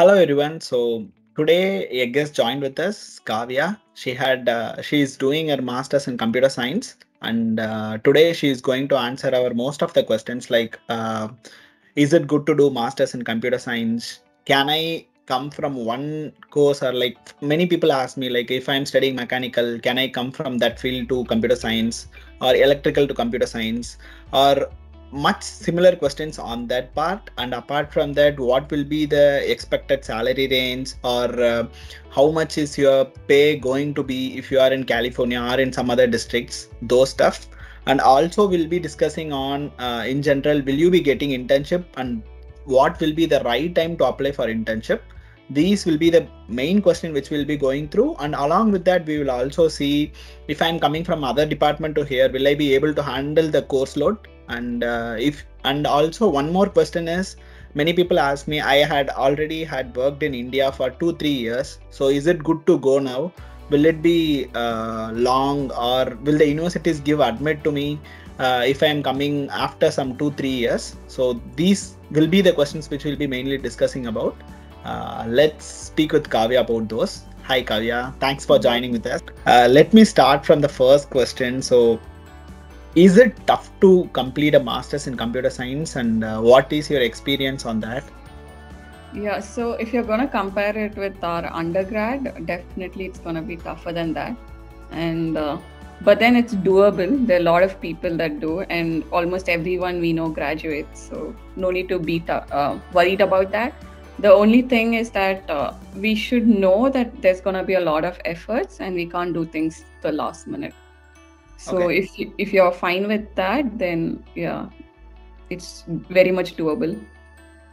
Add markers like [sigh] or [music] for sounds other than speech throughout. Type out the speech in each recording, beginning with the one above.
Hello everyone. So today a guest joined with us, Kavya. She had uh, she is doing her masters in computer science, and uh, today she is going to answer our most of the questions like, uh, is it good to do masters in computer science? Can I come from one course or like many people ask me like if i'm studying mechanical can i come from that field to computer science or electrical to computer science or much similar questions on that part. And apart from that what will be the expected salary range or uh, how much is your pay going to be if you are in california or in some other districts those stuff. And also we'll be discussing on uh, in general will you be getting internship and what will be the right time to apply for internship? These will be the main question which we'll be going through. And along with that we will also see if i'm coming from other department to here will i be able to handle the course load and uh, if and also one more question is many people ask me i had already had worked in india for two three years. So is it good to go now? Will it be uh, long or will the universities give admit to me uh, if i am coming after some two three years? So these will be the questions which we'll be mainly discussing about. Uh, let's speak with kavya about those. Hi kavya. Thanks for joining with us. Uh, let me start from the first question. So is it tough to complete a master's in computer science? And uh, what is your experience on that? Yeah so if you're going to compare it with our undergrad definitely it's going to be tougher than that. And uh, but then it's doable. There are a lot of people that do and almost everyone we know graduates so no need to be t- uh, worried about that. The only thing is that uh, we should know that there's going to be a lot of efforts and we can't do things the last minute so okay. if you, if you're fine with that then yeah it's very much doable.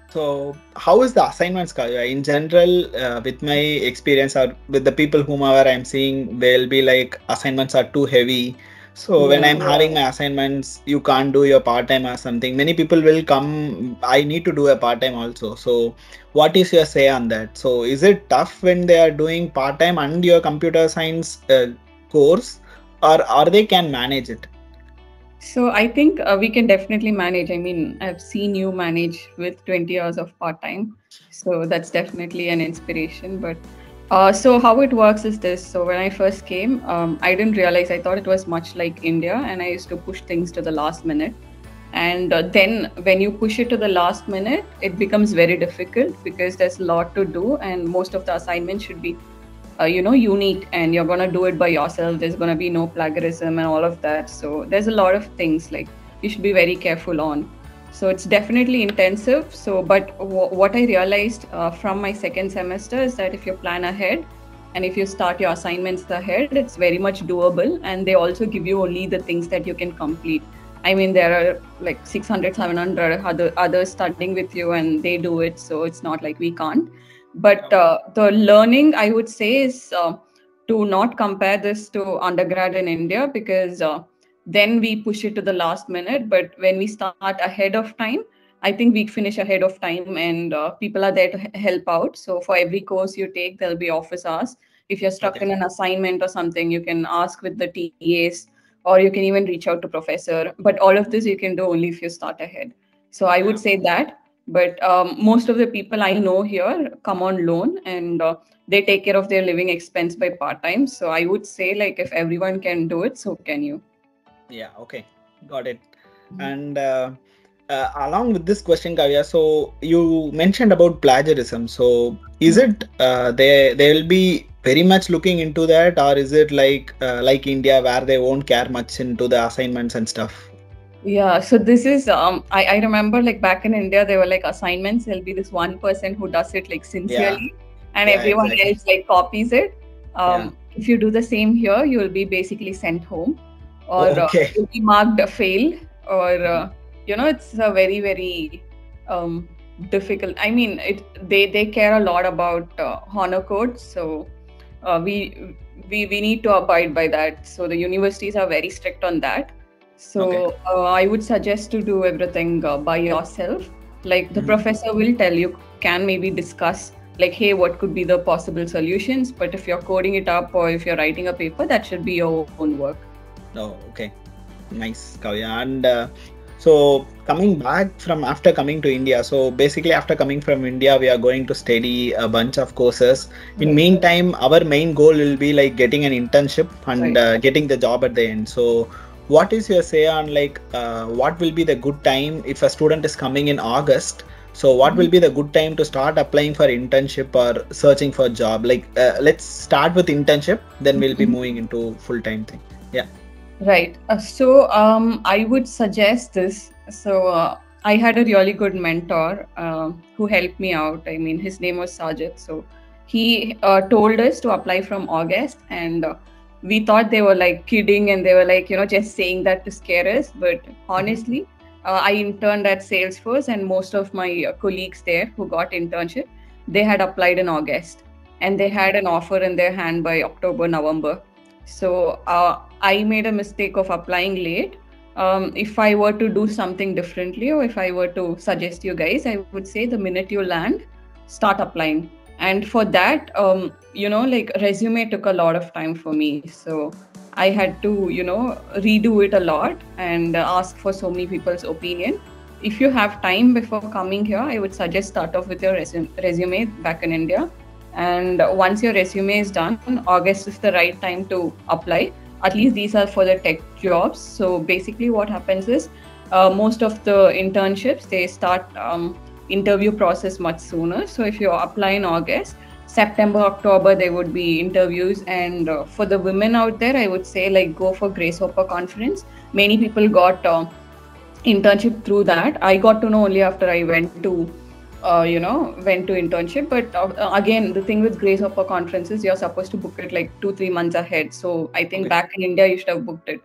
So how is the assignments in general uh, with my experience or with the people whomever i'm seeing they'll be like assignments are too heavy. So yeah, when i'm yeah. having my assignments you can't do your part-time or something. Many people will come i need to do a part-time also. So what is your say on that? So is it tough when they are doing part-time and your computer science uh, course or or they can manage it? So i think uh, we can definitely manage. I mean i've seen you manage with 20 hours of part time so that's definitely an inspiration but uh, so how it works is this. So when i first came um, i didn't realize i thought it was much like india and i used to push things to the last minute. And uh, then when you push it to the last minute it becomes very difficult because there's a lot to do and most of the assignments should be uh, you know unique and you're going to do it by yourself. There's going to be no plagiarism and all of that. So there's a lot of things like you should be very careful on. So it's definitely intensive. So but w- what i realized uh, from my second semester is that if you plan ahead and if you start your assignments ahead it's very much doable and they also give you only the things that you can complete. I mean there are like 600 700 other others studying with you and they do it. So it's not like we can't but uh, the learning i would say is uh, to not compare this to undergrad in india because uh, then we push it to the last minute. But when we start ahead of time i think we finish ahead of time and uh, people are there to help out. So for every course you take there'll be office hours. If you're stuck okay. in an assignment or something you can ask with the tas or you can even reach out to professor. But all of this you can do only if you start ahead. So i would say that but um, most of the people i know here come on loan and uh, they take care of their living expense by part time so i would say like if everyone can do it so can you. Yeah okay. Got it. Mm-hmm. and uh, uh, along with this question kavya so you mentioned about plagiarism. So is mm-hmm. it uh, they they will be very much looking into that or is it like uh, like india where they won't care much into the assignments and stuff yeah, so this is um I, I remember like back in India there were like assignments, there'll be this one person who does it like sincerely yeah. and yeah, everyone exactly. else like copies it. Um yeah. if you do the same here, you'll be basically sent home or uh, okay. uh, you'll be marked a fail or uh, you know it's a very very um difficult i mean it they they care a lot about uh, honor codes so uh, we we we need to abide by that so the universities are very strict on that so okay. uh, I would suggest to do everything uh, by yourself. Like the mm-hmm. professor will tell you, can maybe discuss like, hey, what could be the possible solutions? But if you're coding it up or if you're writing a paper, that should be your own work. Oh, okay, nice, Kavya. And uh, So coming back from after coming to India, so basically after coming from India, we are going to study a bunch of courses. In Right. meantime, our main goal will be like getting an internship and Right. uh, getting the job at the end. So what is your say on like uh, what will be the good time if a student is coming in August? So what will be the good time to start applying for internship or searching for job? Like uh, let's start with internship, then we'll be Mhm. moving into full time thing. Yeah. Right. Uh, so um, I would suggest this. So uh, I had a really good mentor uh, who helped me out. I mean, his name was Sajid. So he uh, told us to apply from August, and uh, we thought they were like kidding and they were like, you know, just saying that to scare us. But honestly, uh, I interned at Salesforce, and most of my uh, colleagues there who got internship, they had applied in August, and they had an offer in their hand by October, November. So uh, I made a mistake of applying late. Um, if I were to do something differently, or if I were to suggest you guys, I would say the minute you land, start applying. And for that, um, you know, like resume took a lot of time for me. So I had to, you know, redo it a lot and ask for so many people's opinion. If you have time before coming here, I would suggest start off with your resume, resume back in India. And once your resume is done, August is the right time to apply. At least these are for the tech jobs. So basically, what happens is uh, most of the internships they start um, interview process much sooner. So if you apply in August, September, October, there would be interviews. And uh, for the women out there, I would say like go for Grace Hopper conference. Many people got uh, internship through that. I got to know only after I went to, uh, you know, went to internship. But uh, again, the thing with Grace Hopper conferences, you're supposed to book it like two, three months ahead. So I think Okay. back in India, you should have booked it.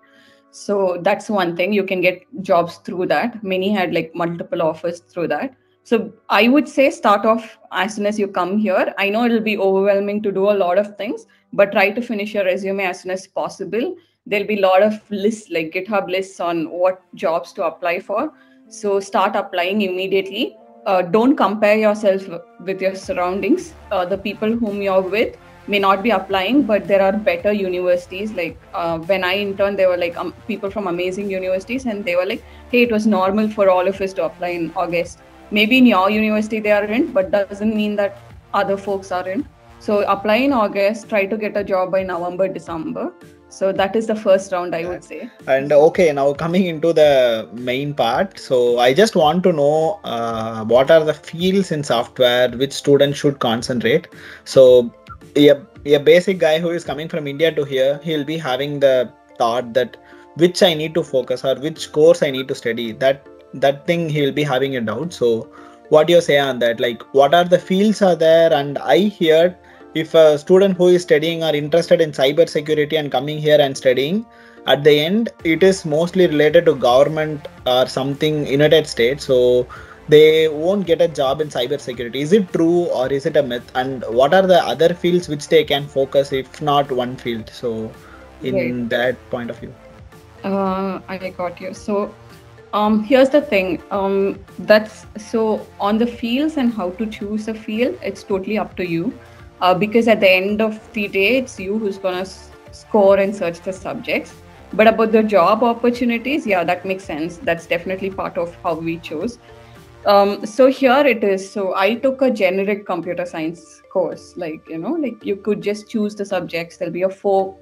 So that's one thing. You can get jobs through that. Many had like multiple offers through that. So I would say start off as soon as you come here. I know it'll be overwhelming to do a lot of things, but try to finish your resume as soon as possible. There'll be a lot of lists like GitHub lists on what jobs to apply for. So start applying immediately. Uh, don't compare yourself with your surroundings. Uh, the people whom you're with may not be applying, but there are better universities. Like uh, when I interned, there were like um, people from amazing universities, and they were like, "Hey, it was normal for all of us to apply in August." Maybe in your university they aren't, but doesn't mean that other folks aren't. So apply in August. Try to get a job by November, December. So that is the first round, I would say. And okay, now coming into the main part. So I just want to know uh, what are the fields in software which students should concentrate. So a, a basic guy who is coming from India to here, he'll be having the thought that which I need to focus or which course I need to study. That that thing he'll be having a doubt. So what do you say on that? Like what are the fields are there? And I hear if a student who is studying are interested in cyber security and coming here and studying at the end it is mostly related to government or something united states so they won't get a job in cyber security is it true or is it a myth and what are the other fields which they can focus if not one field so in Right. that point of view Uh, I got you. So, um, here's the thing. Um, that's so on the fields and how to choose a field. It's totally up to you, uh, because at the end of the day, it's you who's gonna s- score and search the subjects. But about the job opportunities, yeah, that makes sense. That's definitely part of how we chose. Um, so here it is. So I took a generic computer science course. Like you know, like you could just choose the subjects. There'll be a four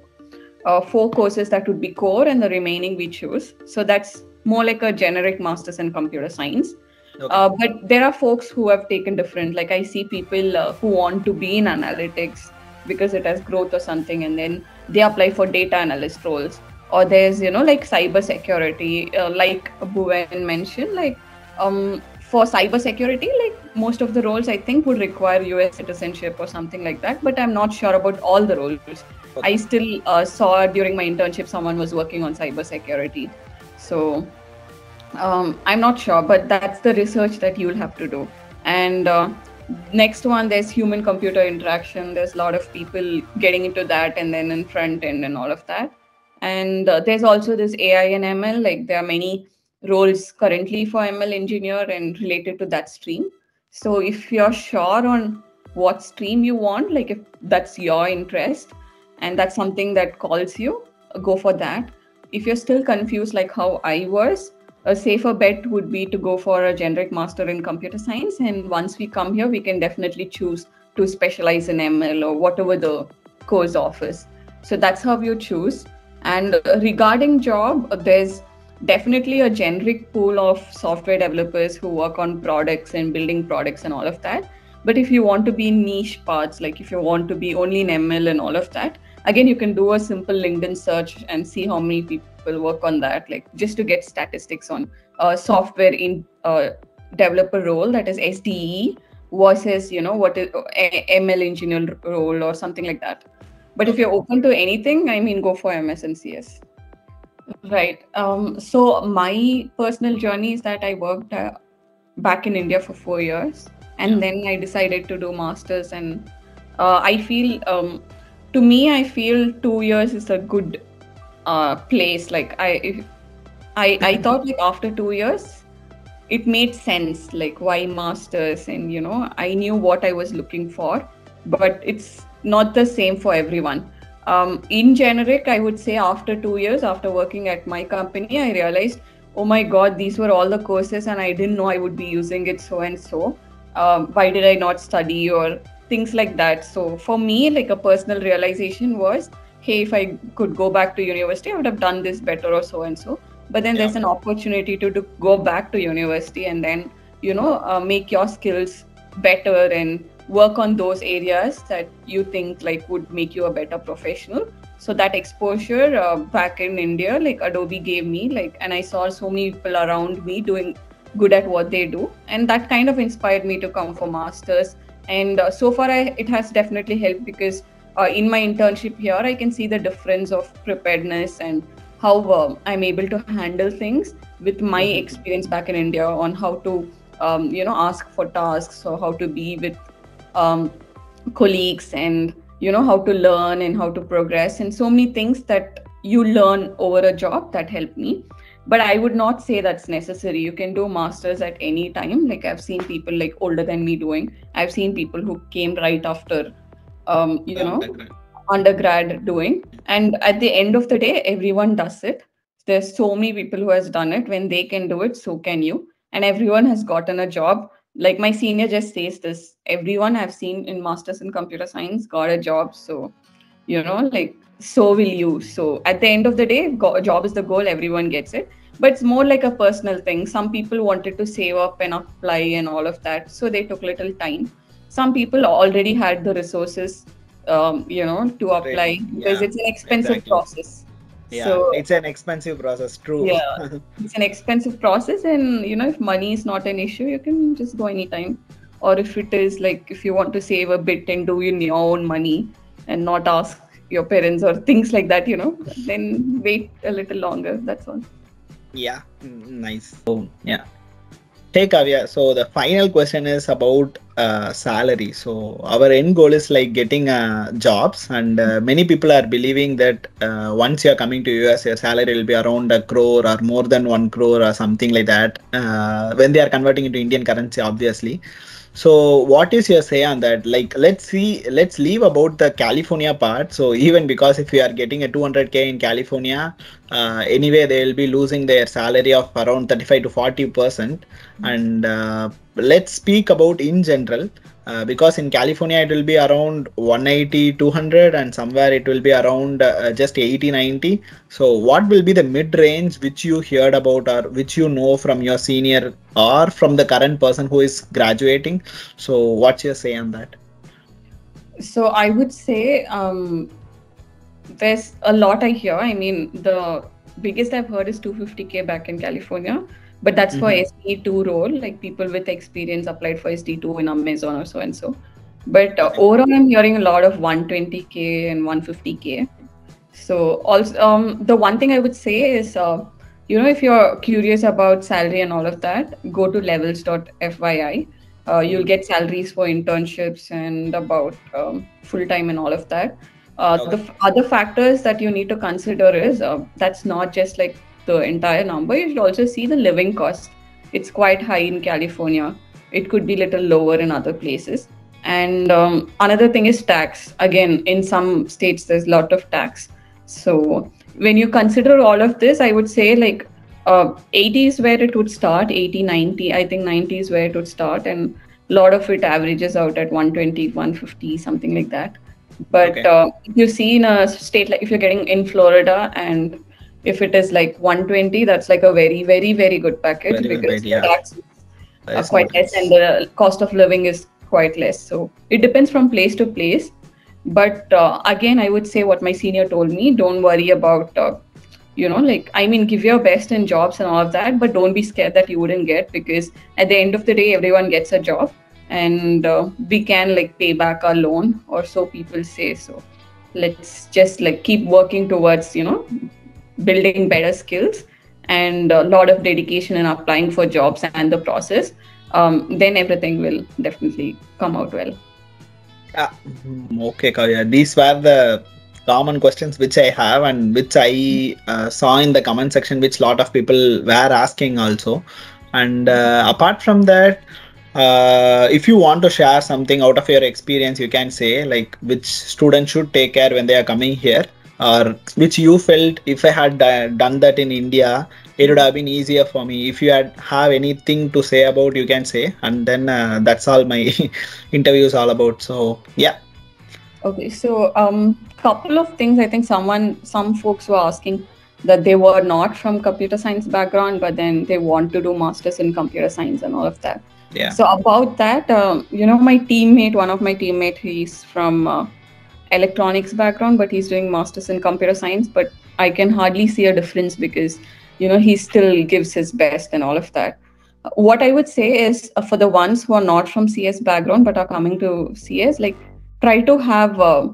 uh, four courses that would be core and the remaining we choose so that's more like a generic masters in computer science okay. uh, but there are folks who have taken different like i see people uh, who want to be in analytics because it has growth or something and then they apply for data analyst roles or there's you know like cyber security uh, like Bhuvan mentioned like um for cyber security like most of the roles i think would require us citizenship or something like that but i'm not sure about all the roles I still uh, saw during my internship someone was working on cyber security. So um, I'm not sure, but that's the research that you'll have to do. And uh, next one, there's human computer interaction. There's a lot of people getting into that and then in front end and all of that. And uh, there's also this AI and ML. Like there are many roles currently for ML engineer and related to that stream. So if you're sure on what stream you want, like if that's your interest, and that's something that calls you go for that if you're still confused like how i was a safer bet would be to go for a generic master in computer science. And once we come here, we can definitely choose to specialize in ML or whatever the course offers. So that's how you choose. And regarding job, there's definitely a generic pool of software developers who work on products and building products and all of that. But if you want to be niche parts, like if you want to be only in ML and all of that, again, you can do a simple LinkedIn search and see how many people work on that, like just to get statistics on uh, software in uh, developer role that is SDE versus you know what is ML engineer role or something like that. But if you're open to anything, I mean, go for MS and CS. Right. Um, so my personal journey is that I worked uh, back in India for four years, and Yeah. then I decided to do masters. And uh, I feel, um, to me, I feel two years is a good uh, place. Like I, if- I, I [laughs] thought like after two years, it made sense. Like why masters, and you know, I knew what I was looking for, but it's not the same for everyone um, in generic i would say after two years after working at my company i realized oh my god these were all the courses and i didn't know i would be using it so and so um, why did i not study or things like that. So for me like a personal realization was hey if i could go back to university i would have done this better or so and so. But then Yeah. there's an opportunity to, to go back to university and then you know uh, make your skills better and work on those areas that you think like would make you a better professional. So that exposure uh, back in india like adobe gave me like and i saw so many people around me doing good at what they do. And that kind of inspired me to come for masters and uh, so far I, it has definitely helped because uh, in my internship here i can see the difference of preparedness and how uh, i'm able to handle things with my Mhm. experience back in india on how to um, you know ask for tasks or how to be with um, colleagues and you know how to learn and how to progress and so many things that you learn over a job that help me but i would not say that's necessary. You can do masters at any time. Like i've seen people like older than me doing. I've seen people who came right after um, you know undergrad doing. And at the end of the day everyone does it. There's so many people who has done it. When they can do it so can you. And everyone has gotten a job. Like my senior just says this. Everyone i've seen in masters in computer science got a job. So you know like so will you so at the end of the day go- job is the goal everyone gets it but it's more like a personal thing some people wanted to save up and apply and all of that so they took little time some people already had the resources um, you know to apply because Yeah, it's an expensive exactly. process Yeah, so it's an expensive process. True. Yeah. [laughs] it's an expensive process and you know if money is not an issue you can just go anytime or if it is like if you want to save a bit and do in your own money and not ask your parents or things like that you know then wait a little longer that's all Yeah, mm, nice. So, yeah. Hey Kavya, so the final question is about uh, salary. So our end goal is like getting uh, jobs, and uh, many people are believing that uh, once you are coming to US, your salary will be around a crore or more than one crore or something like that. Uh, when they are converting into Indian currency, obviously. So what is your say on that? Like, let's see, let's leave about the California part. So [laughs] even because if you are getting a 200k in California, uh, anyway they will be losing their salary of around 35 to 40 percent and uh, let's speak about in general uh, because in california it will be around 180 200 and somewhere it will be around uh, just 80 90 so what will be the mid range which you heard about or which you know from your senior or from the current person who is graduating? So what's your say on that? So i would say um, there's a lot i hear. I mean the biggest i've heard is 250k back in california but that's for Mhm. sd2 role like people with experience applied for sd2 in amazon or so and so. But uh, overall i'm hearing a lot of 120k and 150k so also um, the one thing i would say is uh, you know if you're curious about salary and all of that go to levels.fyi uh, you'll get salaries for internships and about um, full time and all of that. Uh, the f- other factors that you need to consider is uh, that's not just like the entire number you should also see the living cost. It's quite high in california. It could be a little lower in other places. And um, another thing is tax. Again in some states there's a lot of tax. So when you consider all of this i would say like uh, 80 is where it would start 80 90 i think 90 is where it would start and a lot of it averages out at 120 150 something like that. But Okay. uh, if you see in a state like if you're getting in florida and if it is like 120 that's like a very very very good package Very because paid, yeah. the tax That are quite less and the cost of living is quite less. So it depends from place to place. But uh, again i would say what my senior told me don't worry about uh, you know like i mean give your best in jobs and all of that but don't be scared that you wouldn't get because at the end of the day everyone gets a job and uh, we can like pay back our loan or so people say. So let's just like keep working towards you know building better skills and a lot of dedication in applying for jobs and the process um, then everything will definitely come out well Yeah. Mm, Okay, Kavya. These were the common questions which I have and which I uh, saw in the comment section, which lot of people were asking also. And uh, apart from that, uh, if you want to share something out of your experience, you can say like which students should take care when they are coming here, or which you felt if I had done that in India, it would have been easier for me. If you had have anything to say about, you can say, and then uh, that's all my [laughs] interview is all about. So yeah, Okay, so um, couple of things. I think someone, some folks were asking that they were not from computer science background, but then they want to do masters in computer science and all of that. yeah, So about that, um, you know, my teammate, one of my teammate, he's from uh, electronics background, but he's doing masters in computer science. But I can hardly see a difference because you know he still gives his best and all of that. What I would say is uh, for the ones who are not from CS background but are coming to CS, like try to have uh,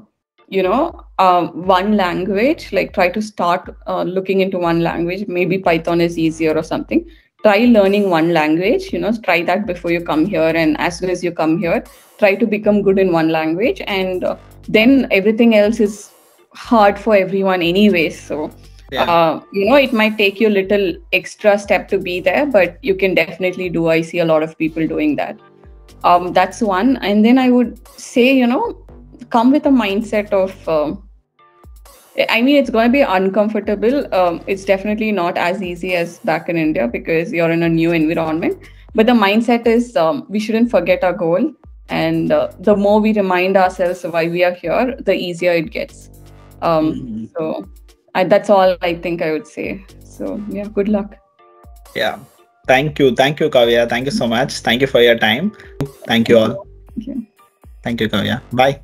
you know um, one language. Like try to start uh, looking into one language. Maybe Python is easier or something try learning one language you know try that before you come here and as soon as you come here try to become good in one language and uh, then everything else is hard for everyone anyway so yeah. uh, you know it might take you a little extra step to be there but you can definitely do. I see a lot of people doing that. Um, that's one. And then i would say you know come with a mindset of um, I mean, it's going to be uncomfortable. Um, it's definitely not as easy as back in India because you're in a new environment. But the mindset is um, we shouldn't forget our goal. And uh, the more we remind ourselves why we are here, the easier it gets. Um, Mhm. so I, that's all I think I would say. So, yeah, good luck. yeah. Thank you, thank you, Kavya. Thank you so much. Thank you for your time. Thank you all. Thank you. Thank you, Kavya. Bye.